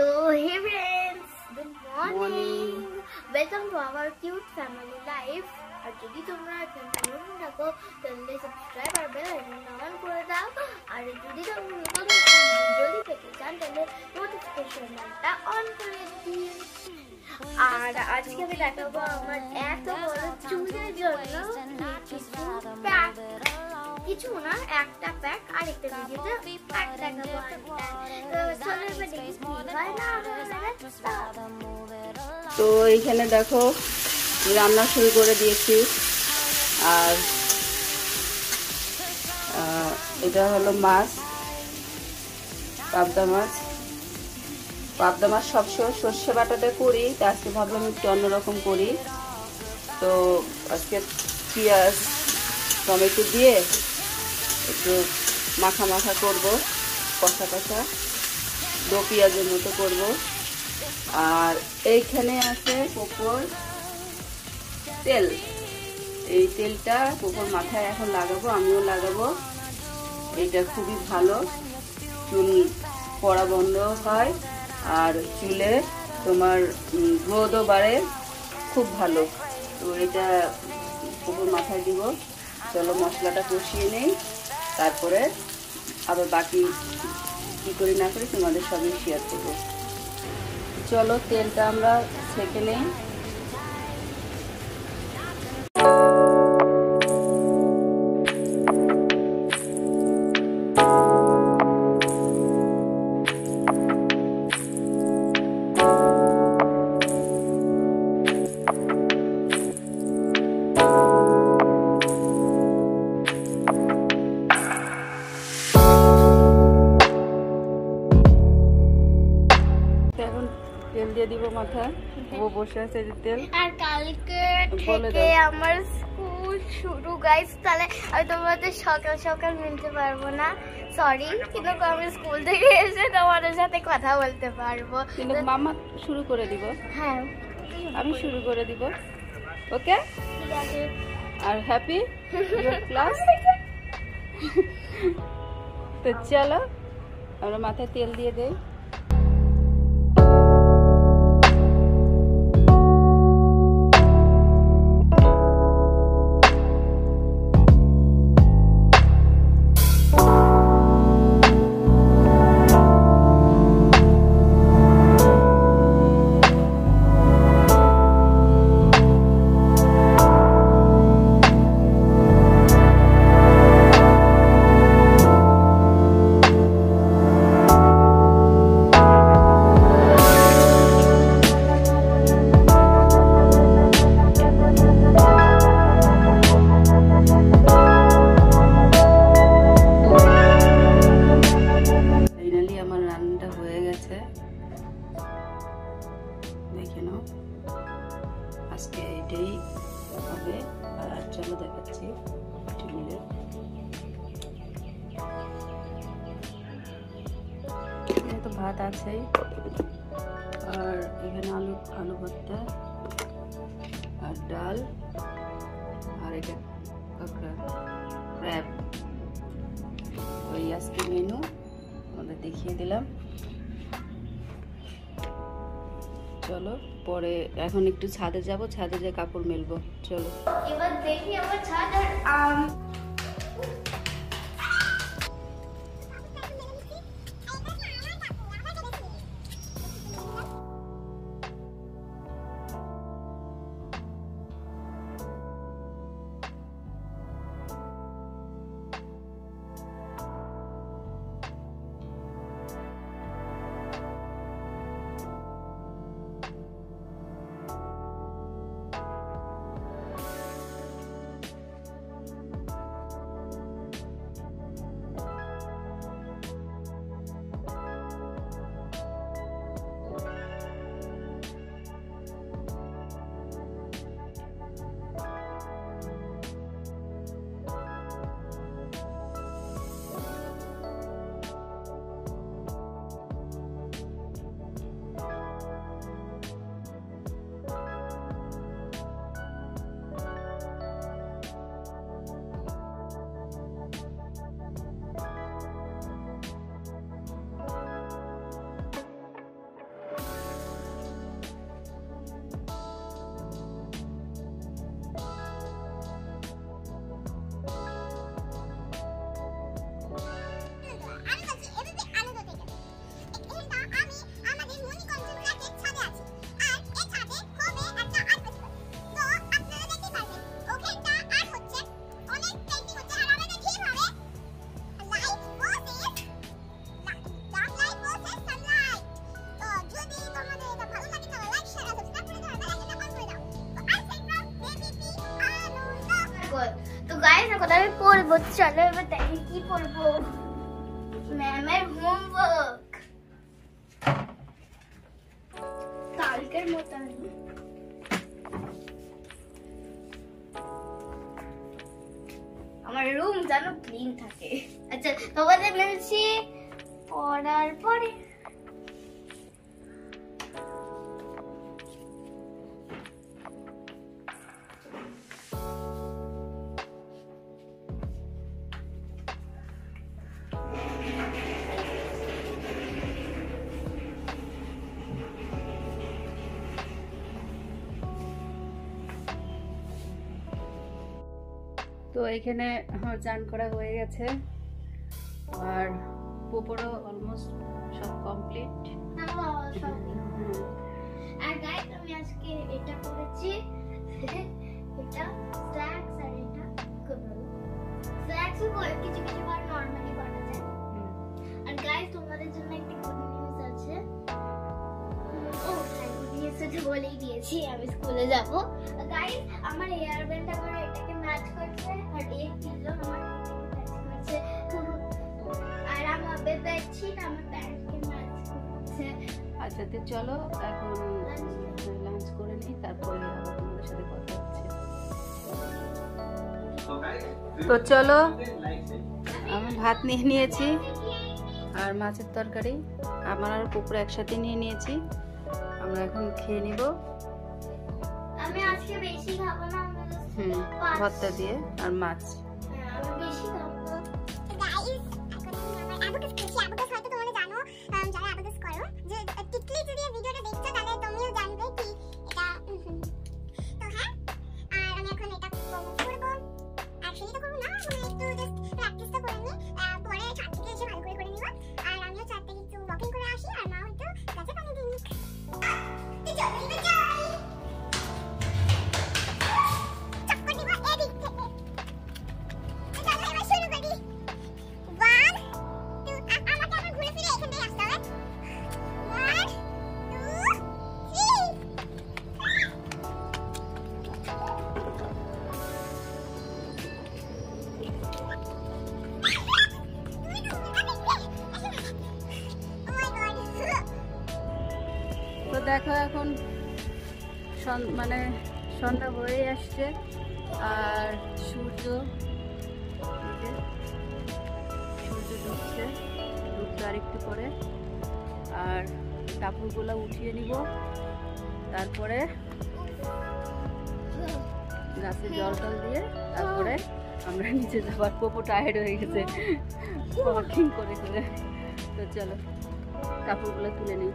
তো hey friends good morning. Welcome to our cute family life আর যদি তোমরা চ্যানেলটা নতুন থাকো, তাহলে সাবস্ক্রাইব আর বেল আইকনটা অন করে দাও। আর যদি তোমরা নতুন জলদি পেতে চান, তাহলে নোটিফিকেশনটা অন করে দিন আর আজকে আমি দেখাবো আমার এত বড় চুলের জন্য কিছু প্যাক কিছু না, একটা প্যাক আর একটা ভিডিওতে প্যাক দেখাবো আরেকটা। তো এইখানে দেখো রান্না শুরু করে দিয়েছি আর এটা হলো মাছ, পাবদা মাছ পাবদা মাছ সবসময় সর্ষে বাটাতে করি, তা আজকে ভাবলাম একটু অন্যরকম করি তো আজকে পেঁয়াজ, টমেটো দিয়ে একটু মাখা মাখা করব, কষা কষা। দো পেঁয়াজের মতো করব। আর এইখানে আছে কোকর তেল। এই তেলটা কোকর মাথায় এখন লাগাবো, আমিও লাগাবো। এটা খুবই ভালো। চুল পড়া বন্ধ হয় আর চুলে তোমার গ্রোথও বাড়ে। খুব ভালো। তো এটা কোকর মাথায় দিব। চলো মশলাটা কষিয়ে নেই। তারপরে আবার বাকি কী করি না করি তোমাদের সবই শেয়ার করব। চলো, তেলটা আমরা সেঁকে নেই। তেল আর কালকে থেকে আমার স্কুল শুরু গাইস তাহলে আমি তোমাদের সকাল সকাল মিলতে পারব না। সরি কিন্তু আমি স্কুল থেকে এসে তোমাদের সাথে কথা বলতে পারব। কিন্তু মামা শুরু করে দিব। হ্যাঁ। আমি শুরু করে দিব। ওকে ঠিক আছে। আর হ্যাপি ক্লাস তো চলো আমরা মাথায় তেল দিয়ে দেই। ভাত আছেই আর এখানে আলু আলু ভর্তা, আর ডাল, আর এটা কাঁকড়া। ওই আজকে মেনু আমাদের দেখিয়ে দিলাম। চলো, পরে এখন একটু ছাদে যাব, ছাদে যে কাপড় মেলবো। চলো। এবার দেখি আমার ছাদ আর এখন আমি পড়ব চলো এবার দেখি কি পড়ব ম্যামের হোমওয়ার্ক কালকের মতন। আমার রুম যেন ক্লিন থাকে। আচ্ছা তোমাদের মিলছি পড়ার পরে তো এখানে আমার চান করা হয়ে গেছে। আর পোপোরও অলমোস্ট সব কমপ্লিট আর গাইস আমি আজকে এটা করেছি। এটা স্ন্যাক্স আর এটা স্ন্যাক্সও কিছু কিছু বার নর্মালি করা যায়। আর গাইস তোমাদের জন্য একটা গুড নিউজ আছে। ও হ্যাঁ গুড নিউজ বলেই দিয়েছি আমি স্কুলে যাব। গাইস আমার হেয়ার ব্যান্ড আমার এটাকে ম্যাচ করছে আর এই পিলো আমার ম্যাচ করছে। আর আমার আমার প্যান্টকে ম্যাচ করছে। আচ্ছা তো চলো এখন লাঞ্চ করে নিই। তারপরে আবার তোমাদের সাথে কথা হচ্ছে। তো চলো আমি ভাত নিয়ে নিয়েছি আর মাছের তরকারি। আমার আর কুকুর একসাথে নিয়ে নিয়েছি। আমরা এখন খেয়ে নিব। আমি আজকে বেশি খাব না হুম ভর্তা দিয়ে আর মাছ। হ্যাঁ, বেশি দেখো এখন মানে সন্ধ্যা হয়ে আসছে আর সূর্য সূর্য ঢুকতে আর একটু পরে। আর কাপড়গুলো উঠিয়ে নিব, তারপরে গাছে জল টল দিয়ে তারপরে আমরা নিচে যাবার। পোপো টায়ার্ড হয়ে গেছে ওয়াকিং করে করে। তো চলো, কাপড়গুলো তুলে নিই।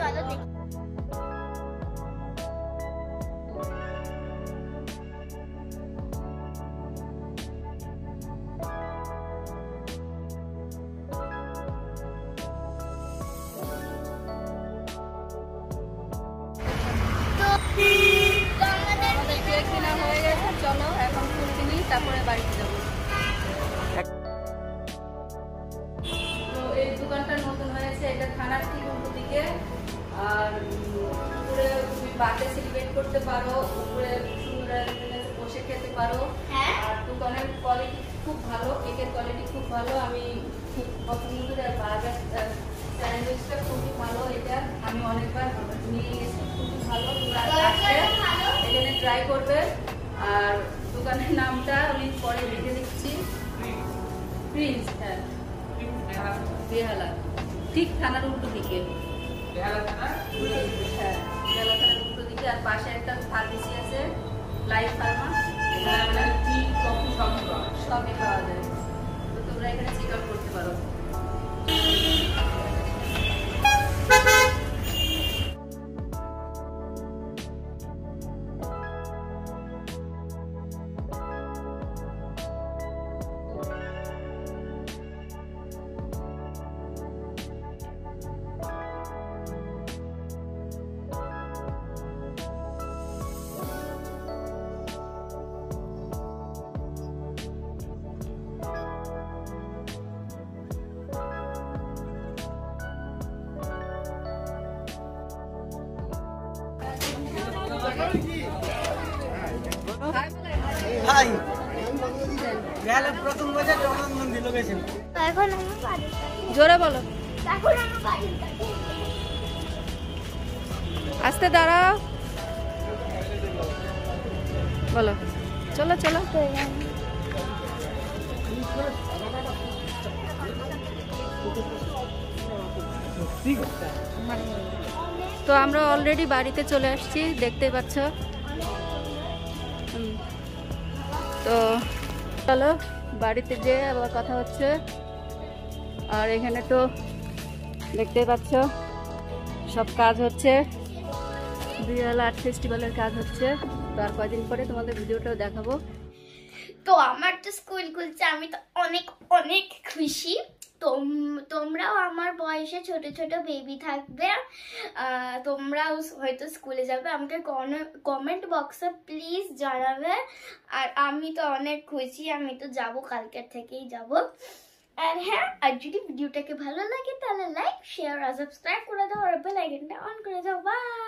চলো দেখি কেনা হয়ে গেছে চলো এখন ফুল তারপরে বাড়িতে যাব তো এই দোকানটা নতুন হয়েছে, এটা থানার ঠিক দিকে আর উপরে তুমি বার্থডে সেলিব্রেট করতে পারো উপরে সুন্দর বসে খেতে পারো। হ্যাঁ। আর দোকানের কোয়ালিটি খুব ভালো কেকের কোয়ালিটি খুব ভালো। আমি খুব পছন্দ করি আর বার্গার স্যান্ডউইচটা খুবই ভালো এটা। আমি অনেকবার নিয়ে গেছি খুবই ভালো। এখানে ট্রাই করবে। আর দোকানের নামটা আমি পরে লিখে দিচ্ছি। প্রিন্স হ্যাঁ। বেহালা। ঠিক থানার উল্টো দিকে। হ্যাঁ বেহালা উল্টো দিকে আর পাশে একটা ফার্মেসি লাইফ ফার্মা। সবই পাওয়া যায়। তো তোমরা এখানে চেক করতে পারো। হাই। গেলে প্রথম বছর জগন্নাথ লোকেশন। তো এখন আমার বাড়ির জোরে বলো। এখন আস্তে দাঁড়াও। বলো। চলো চলো। তো আমরা অলরেডি বাড়িতে চলে আসছি, দেখতে পাচ্ছ। তো চলো, বাড়িতে যে আবার কথা হচ্ছে। আর এখানে তো দেখতেই পাচ্ছ, সব কাজ হচ্ছে। বিয়াল আর্ট ফেস্টিভ্যালের কাজ হচ্ছে। তার কয়দিন পরে তোমাদের ভিডিওটাও দেখাবো। তো আমার তো স্কুল খুলছে, আমি তো অনেক অনেক খুশি। তোমরাও আমার বয়সে ছোট ছোট বেবি থাকবে। তোমরাও হয়তো স্কুলে যাবে। আমাকে কমেন্ট বক্সে প্লিজ জানাবে। আর আমি তো অনেক খুশি, আমি তো যাব, কালকের থেকেই যাব। আর হ্যাঁ আর যদি ভিডিওটাকে ভালো লাগে, তাহলে লাইক শেয়ার আর সাবস্ক্রাইব করে দাও, আর বেল আইকনটা অন করে দাও। বাই